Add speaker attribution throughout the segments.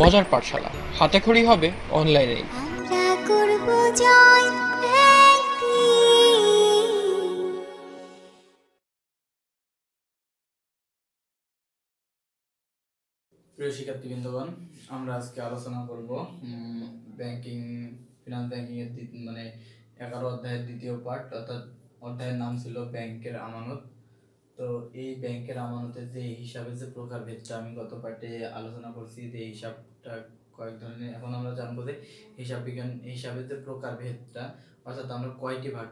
Speaker 1: মজার পাঠশালা। হাতেখড়ি হবে অনলাইনেই
Speaker 2: প্রিয় শিক্ষার্থীবৃন্দগণ আমরা আজকে আলোচনা করব ব্যাংকিং ফিনান্স ব্যাংকিং এর মানে এগারো অধ্যায়ের দ্বিতীয় পার্ট অর্থাৎ অধ্যায়ের নাম ছিল ব্যাংকের আমানত। তো এই ব্যাংকের আমানতের যে হিসাবের যে প্রকার প্রকারভেদটা আমি গত পার্টে আলোচনা করছি যে হিসাবটা কয়েক ধরনের, এখন আমরা জানব যে হিসাব বিজ্ঞান, হিসাবের যে প্রকারভেদটা, অর্থাৎ আমরা কয়টি ভাগ,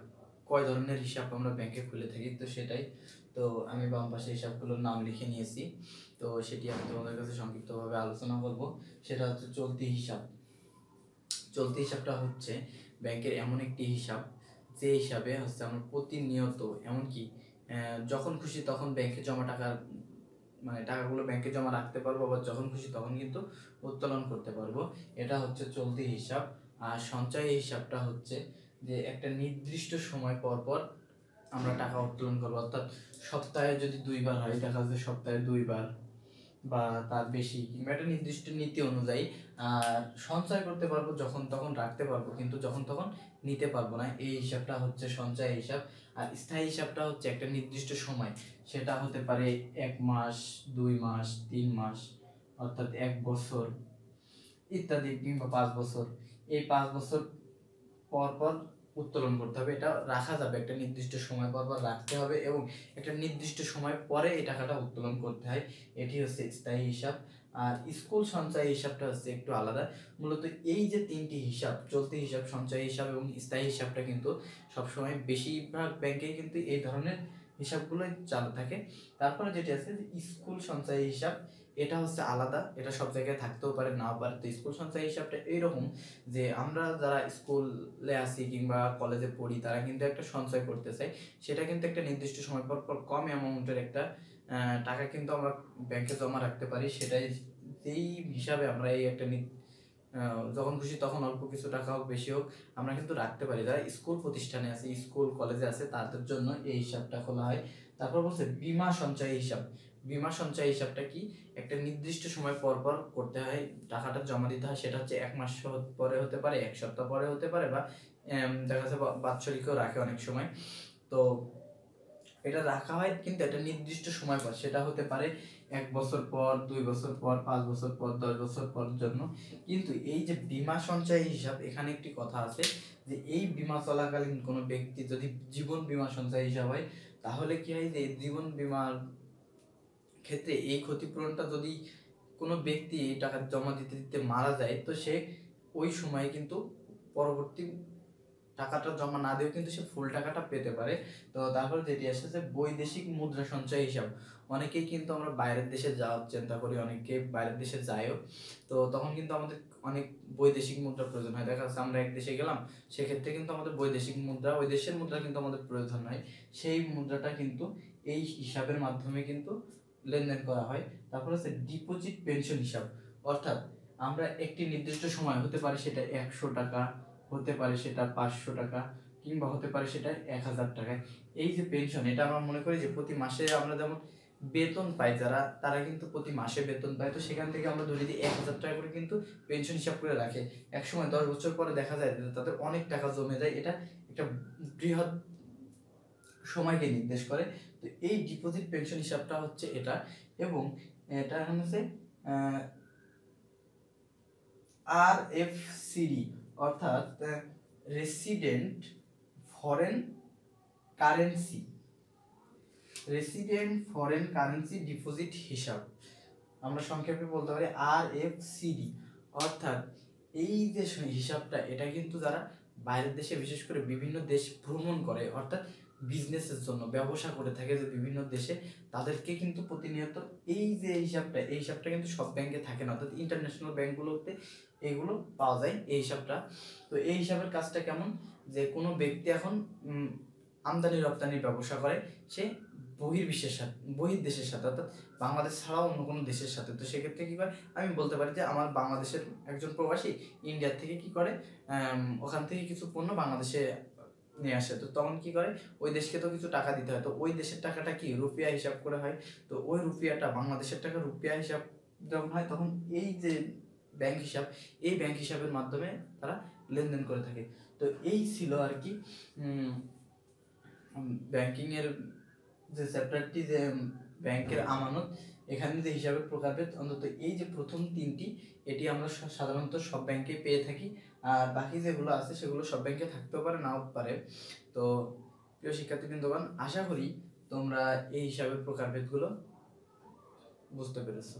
Speaker 2: কয় ধরনের হিসাব আমরা ব্যাংকে খুলে থাকি, তো সেটাই। তো আমি বাম পাশে হিসাবগুলোর নাম লিখে নিয়েছি, তো সেটি আমি তোমাদের কাছে সংক্ষিপ্তভাবে আলোচনা করব। সেটা হচ্ছে চলতি হিসাব। চলতি হিসাবটা হচ্ছে ব্যাংকের এমন একটি হিসাব, যে হিসাবে হচ্ছে আমরা প্রতিনিয়ত, এমনকি যখন খুশি তখন ব্যাংকে জমা টাকা মানে টাকাগুলো ব্যাংকে জমা রাখতে পারব বা যখন খুশি তখন কিন্তু উত্তোলন করতে পারব। এটা হচ্ছে চলতি হিসাব। আর সঞ্চয় হিসাবটা হচ্ছে যে একটা নির্দিষ্ট সময় পর পর আমরা টাকা উত্তোলন করব। অর্থাৎ সপ্তাহে যদি দুইবার হয়, দেখা যাচ্ছে সপ্তাহে দুইবার বা তার বেশি কিংবা একটা নির্দিষ্ট নীতি অনুযায়ী সঞ্চয় করতে পারব যখন তখন রাখতে পারব, কিন্তু যখন তখন নিতে পারব না। এই হিসাবটা হচ্ছে সঞ্চয় হিসাব। আর স্থায়ী হিসাবটা হচ্ছে একটা নির্দিষ্ট সময়। সেটা হতে পারে এক মাস, দুই মাস, তিন মাস, অর্থাৎ এক বছর ইত্যাদি কিংবা পাঁচ বছর। এই পাঁচ বছর পর পর উত্তোলন করতে হবে। এটা রাখা যাবে, একটা নির্দিষ্ট সময় পর পর রাখতে হবে এবং একটা নির্দিষ্ট সময় পরে এই টাকাটা উত্তোলন করতে হয়। এটি হচ্ছে স্থায়ী হিসাব। আর স্কুল সঞ্চয় হিসাবটা হচ্ছে একটু আলাদা। মূলত এই যে তিনটি হিসাব, চলতি হিসাব, সঞ্চয় হিসাব এবং স্থায়ী হিসাবটা কিন্তু সবসময় বেশিরভাগ ব্যাংকেই কিন্তু এই ধরনের হিসাবগুলোই চালু থাকে। তারপরে যেটি আছে স্কুল সঞ্চয় হিসাব, এটা হচ্ছে আলাদা, এটা সব জায়গায় থাকতেও পারে, নাও পারে। তো স্কুল সঞ্চয় হিসাবটা এইরকম যে আমরা যারা স্কুলে আসি কিংবা কলেজে পড়ি, তারা কিন্তু একটা সঞ্চয় করতে চাই সেটা কিন্তু একটা নির্দিষ্ট সময় পর পর কম অ্যামাউন্টের একটা টাকা কিন্তু আমরা ব্যাংকে জমা রাখতে পারি। সেটাই, যেই হিসাবে আমরা এই একটা যখন খুশি তখন অল্প কিছু টাকা হোক, বেশি হোক, আমরা কিন্তু রাখতে পারি। যারা স্কুল প্রতিষ্ঠানে আছে, স্কুল, কলেজে আছে, তাদের জন্য এই হিসাবটা খোলা হয়। তারপর বলছে বিমা সঞ্চয় হিসাব। বিমা সঞ্চয় হিসাবটা কি? একটা নির্দিষ্ট সময় পর পর করতে হয়, টাকাটা জমা দিতে হয়, সেটা হচ্ছে এক মাস পরে হতে পারে, এক সপ্তাহ পরে হতে পারে বা দেখা যাচ্ছে বাৎসরিকও রাখে অনেক সময়। তো এটা রাখা হয়, কিন্তু একটা নির্দিষ্ট সময় পর, সেটা হতে পারে এক বছর পর, দুই বছর পর, পাঁচ বছর পর, দশ বছর পর জন্য। কিন্তু এই যে বীমা সঞ্চয় হিসাব, এখানে একটি কথা আছে যে, এই বীমা চলাকালীন কোনো ব্যক্তি যদি জীবন বিমা সঞ্চয় হিসাব হয়, তাহলে কি হয় যে, জীবন বিমার ক্ষেত্রে এই ক্ষতিপূরণটা যদি কোনো ব্যক্তি এই টাকা জমা দিতে দিতে মারা যায়, তো সে ওই সময়ে কিন্তু পরবর্তী টাকাটা জমা না দিয়েও কিন্তু সে ফুল টাকাটা পেতে পারে। তো তারপরে যেটি আসে যে বৈদেশিক মুদ্রা সঞ্চয় হিসাব। অনেকেই কিন্তু আমরা বাইরের দেশে যাওয়ার চিন্তা করি, অনেকে বাইরের দেশে যায়ও। তো তখন কিন্তু আমাদের অনেক বৈদেশিক মুদ্রা প্রয়োজন হয়। দেখা যাচ্ছে আমরা এক দেশে গেলাম, সেক্ষেত্রে কিন্তু আমাদের বৈদেশিক মুদ্রা, ওই দেশের মুদ্রা কিন্তু আমাদের প্রয়োজন হয়। সেই মুদ্রাটা কিন্তু এই হিসাবের মাধ্যমে কিন্তু লেনদেন করা হয়। তারপর হচ্ছে ডিপোজিট পেনশন হিসাব। অর্থাৎ আমরা একটি নির্দিষ্ট সময় হতে পারে সেটা একশো টাকা হতে পারে সেটা পাঁচশো টাকা কিংবা হতে পারে সেটা এক হাজার টাকায়। এই যে পেনশন এটা আমরা মনে করি যে প্রতি মাসে আমরা যেমন বেতন পাই যারা, তারা কিন্তু প্রতি মাসে বেতন পায়। তো সেখান থেকে আমরা ধরে দিই এক হাজার টাকা করে কিন্তু পেনশন হিসাব করে রাখে। এক সময় দশ বছর পরে দেখা যায় তাদের অনেক টাকা জমে যায়। এটা একটা বৃহৎ সময়কে নির্দেশ করে। তো এই ডিপোজিট পেনশন হিসাবটা হচ্ছে এটা এবং এটা হচ্ছে আর এফ সিডি অর্থাৎ resident foreign currency resident foreign currency deposit হিসাব। আমরা সংক্ষেপে বলতে পারি আর এফ সিডি অর্থাৎ এই যে হিসাবটা, এটা কিন্তু যারা বাইরের দেশে, বিশেষ করে বিভিন্ন দেশ ভ্রমণ করে, অর্থাৎ বিজনেসের জন্য, ব্যবসা করে থাকে যে বিভিন্ন দেশে, তাদেরকে কিন্তু প্রতিনিয়ত এই যে হিসাবটা, এই হিসাবটা কিন্তু সব ব্যাংকে থাকে না। অর্থাৎ ইন্টারন্যাশনাল ব্যাংকগুলোতে এইগুলো পাওয়া যায়, এই হিসাবটা। তো এই হিসাবের কাজটা কেমন? যে কোনো ব্যক্তি এখন আমদানি রপ্তানির ব্যবসা করে, সে বহির্বিশ্বের সাথে, বহির্দেশের সাথে, অর্থাৎ বাংলাদেশ ছাড়াও অন্য কোনো দেশের সাথে। তো সেক্ষেত্রে কী করে? আমি বলতে পারি যে আমার বাংলাদেশের একজন প্রবাসী ইন্ডিয়ার থেকে কি করে? ওখান থেকে কিছু পণ্য বাংলাদেশে নিয়ে আসে, তো তখন কি করে? ওই দেশকে তো কিছু টাকা দিতে হয়। তো ওই দেশের টাকাটা কি? রুপিয়া হিসাব করে হয়। তো ওই রুপিয়াটা বাংলাদেশের টাকা রুপিয়া হিসাব যখন হয়, তখন এই যে ব্যাংক হিসাব, এই ব্যাংক হিসাবের মাধ্যমে তারা লেনদেন করে থাকে। তো এই ছিল আর কি ব্যাংকিং এর যে চ্যাপ্টারটি যে ব্যাংকের আমানত এখানে যে হিসাবের প্রকারভেদ অন্তত এই যে প্রথম তিনটি, এটি আমরা সাধারণত সব ব্যাংকে পেয়ে থাকি। আর বাকি যেগুলো আছে, সেগুলো সব ব্যাংকে থাকতেও পারে, নাও পারে। তো প্রিয় শিক্ষার্থীবৃন্দগণ, আশা করি তোমরা এই হিসাবের প্রকারভেদগুলো বুঝতে পেরেছ।